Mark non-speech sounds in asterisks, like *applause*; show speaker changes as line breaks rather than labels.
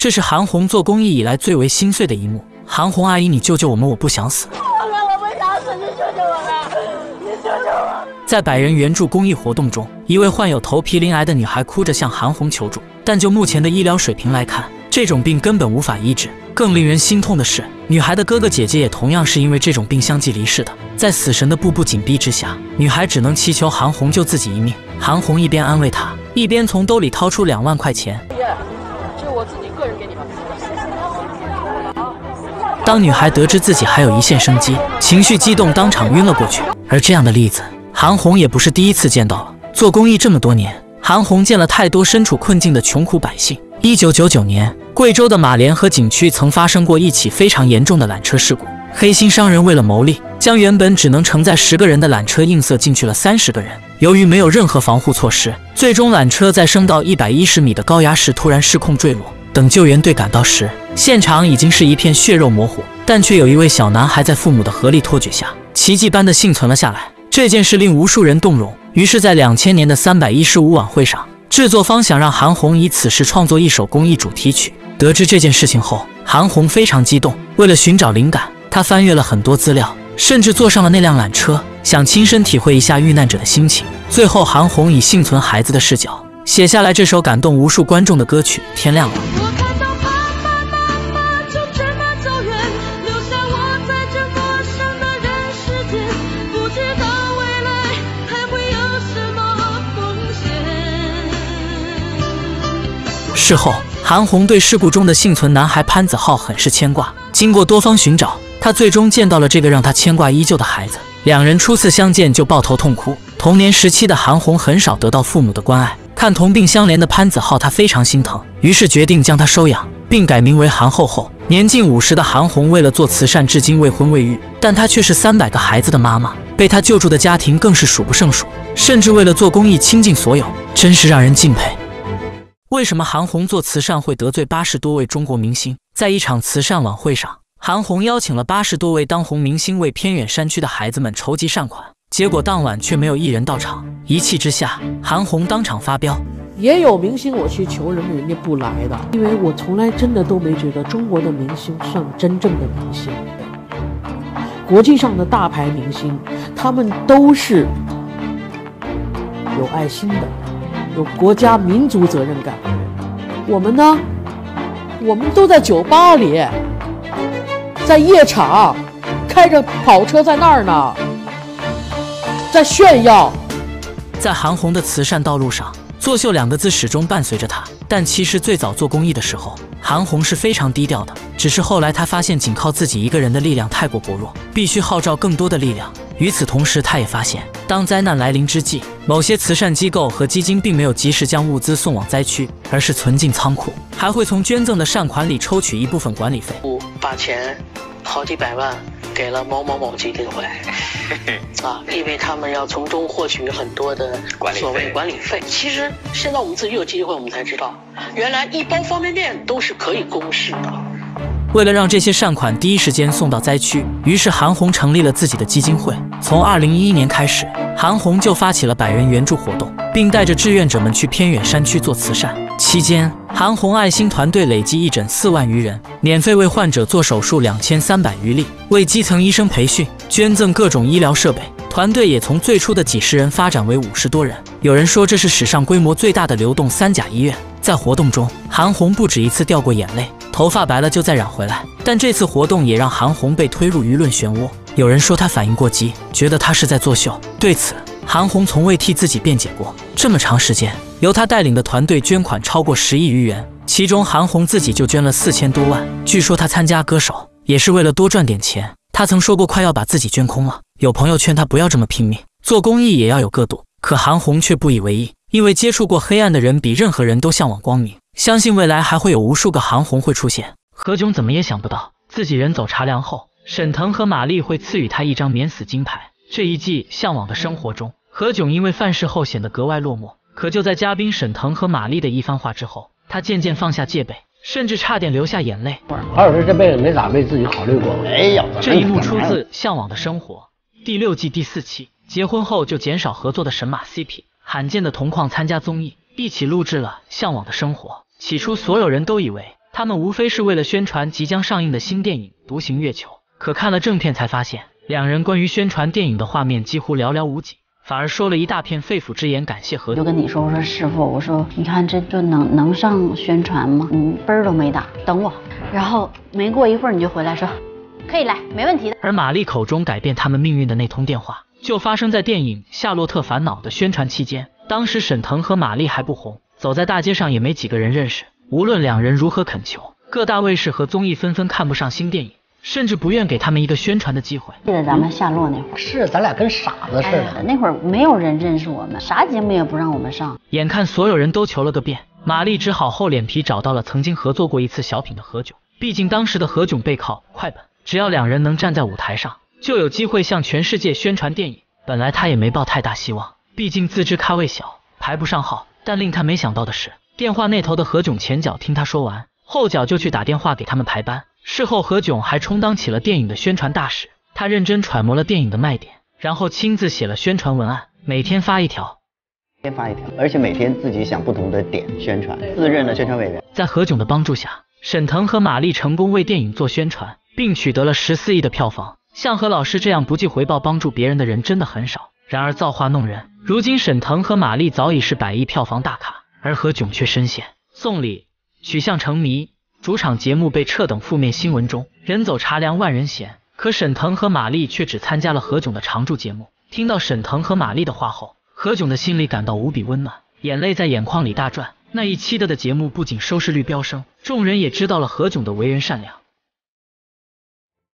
这是韩红做公益以来最为心碎的一幕。韩红阿姨，你救救我们，我不想死。
我不想死，你救救我吧，你救救我。
在百人援助公益活动中，一位患有头皮鳞癌的女孩哭着向韩红求助，但就目前的医疗水平来看，这种病根本无法医治。更令人心痛的是，女孩的哥哥姐姐也同样是因为这种病相继离世的。在死神的步步紧逼之下，女孩只能祈求韩红救自己一命。韩红一边安慰她，一边从兜里掏出两万块钱。当女孩得知自己还有一线生机，情绪激动，当场晕了过去。而这样的例子，韩红也不是第一次见到了。做公益这么多年，韩红见了太多身处困境的穷苦百姓。一九九九年，贵州的马连河景区曾发生过一起非常严重的缆车事故。黑心商人为了牟利，将原本只能承载十个人的缆车硬塞进去了三十个人。由于没有任何防护措施，最终缆车在升到一百一十米的高压时突然失控坠落。等救援队赶到时，现场已经是一片血肉模糊，但却有一位小男孩在父母的合力托举下，奇迹般的幸存了下来。这件事令无数人动容。于是，在两千年的三百一十五晚会上，制作方想让韩红以此事创作一首公益主题曲。得知这件事情后，韩红非常激动。为了寻找灵感，她翻阅了很多资料，甚至坐上了那辆缆车，想亲身体会一下遇难者的心情。最后，韩红以幸存孩子的视角，写下来这首感动无数观众的歌曲《天亮了》。事后，韩红对事故中的幸存男孩潘子浩很是牵挂。经过多方寻找，他最终见到了这个让他牵挂依旧的孩子。两人初次相见就抱头痛哭。童年时期的韩红很少得到父母的关爱，看同病相怜的潘子浩，他非常心疼，于是决定将他收养，并改名为韩厚厚。年近五十的韩红为了做慈善，至今未婚未育，但她却是三百个孩子的妈妈。被她救助的家庭更是数不胜数，甚至为了做公益倾尽所有，真是让人敬佩。为什么韩红做慈善会得罪八十多位中国明星？在一场慈善晚会上，韩红邀请了八十多位当红明星为偏远山区的孩子们筹集善款，结果当晚却没有一人到场。一气之下，韩红当场发飙：
也有明星我去求人，人家不来的，因为我从来真的都没觉得中国的明星算真正的明星。国际上的大牌明星，他们都是有爱心的。有国家民族责任感，我们呢？我们都在酒吧里，在夜场，开着跑车在那儿呢，在炫耀。
在韩红的慈善道路上，作秀两个字始终伴随着她。但其实最早做公益的时候，韩红是非常低调的。只是后来她发现，仅靠自己一个人的力量太过薄弱，必须号召更多的力量。与此同时，他也发现，当灾难来临之际，某些慈善机构和基金并没有及时将物资送往灾区，而是存进仓库，还会从捐赠的善款里抽取一部分管理费，
把钱好几百万给了某某某基金会 *laughs* 啊，因为他们要从中获取很多的所谓管理费。其实现在我们自己有机会，我们才知道，原来一包方便面都是可以公示的。
为了让这些善款第一时间送到灾区，于是韩红成立了自己的基金会。从二零一一年开始，韩红就发起了百人援助活动，并带着志愿者们去偏远山区做慈善。期间，韩红爱心团队累计义诊四万余人，免费为患者做手术两千三百余例，为基层医生培训，捐赠各种医疗设备。团队也从最初的几十人发展为五十多人。有人说，这是史上规模最大的流动三甲医院。在活动中，韩红不止一次掉过眼泪。头发白了就再染回来，但这次活动也让韩红被推入舆论漩涡。有人说她反应过激，觉得她是在作秀。对此，韩红从未替自己辩解过。这么长时间，由她带领的团队捐款超过十亿余元，其中韩红自己就捐了四千多万。据说她参加歌手也是为了多赚点钱。她曾说过快要把自己捐空了。有朋友劝她不要这么拼命，做公益也要有个度。可韩红却不以为意，因为接触过黑暗的人比任何人都向往光明。相信未来还会有无数个韩红会出现。何炅怎么也想不到，自己人走茶凉后，沈腾和马丽会赐予他一张免死金牌。这一季《向往的生活》中，何炅因为犯事后显得格外落寞。可就在嘉宾沈腾和马丽的一番话之后，他渐渐放下戒备，甚至差点流下眼泪。
何老师这辈子没咋为自己考虑过。没有，
这一幕出自《向往的生活》第六季第四期。结婚后就减少合作的神马 CP，罕见的同框参加综艺。一起录制了《向往的生活》。起初，所有人都以为他们无非是为了宣传即将上映的新电影《独行月球》。可看了正片才发现，两人关于宣传电影的画面几乎寥寥无几，反而说了一大片肺腑之言，感谢何
就跟你说，我说师傅，我说你看这就能能上宣传吗？你嘣儿都没打，等我。然后没过一会儿你就回来说，可以来，没问题的。
而玛丽口中改变他们命运的那通电话，就发生在电影《夏洛特烦恼》的宣传期间。当时沈腾和玛丽还不红，走在大街上也没几个人认识。无论两人如何恳求，各大卫视和综艺纷纷看不上新电影，甚至不愿给他们一个宣传的机会。
记得咱们夏洛那会儿，
是咱俩跟傻子似的。
那会儿没有人认识我们，啥节目也不让我们上。
眼看所有人都求了个遍，玛丽只好厚脸皮找到了曾经合作过一次小品的何炅。毕竟当时的何炅背靠快本，只要两人能站在舞台上，就有机会向全世界宣传电影。本来他也没抱太大希望，毕竟自知咖位小，排不上号。但令他没想到的是，电话那头的何炅前脚听他说完，后脚就去打电话给他们排班。事后何炅还充当起了电影的宣传大使，他认真揣摩了电影的卖点，然后亲自写了宣传文案，每天发一条，
先发一条，而且每天自己想不同的点宣传，自认的宣传委员。
在何炅的帮助下。沈腾和马丽成功为电影做宣传，并取得了十四亿的票房。像何老师这样不计回报帮助别人的人真的很少。然而造化弄人，如今沈腾和马丽早已是百亿票房大咖，而何炅却深陷送礼取向成谜，主场节目被撤等负面新闻中，人走茶凉万人嫌。可沈腾和马丽却只参加了何炅的常驻节目。听到沈腾和马丽的话后，何炅的心里感到无比温暖，眼泪在眼眶里大转。那一期的的节目不仅收视率飙升，众人也知道了何炅的为人善良。